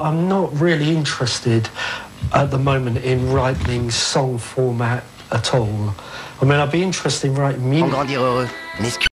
I'm not really interested at the moment in writing song format at all. I mean, I'd be interested in writing music.